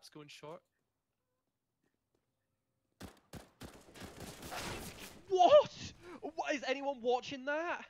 Caps going short. What? What is anyone watching that?